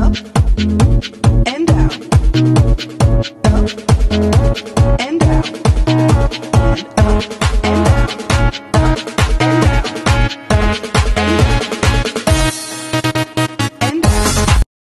Up and down. And down. And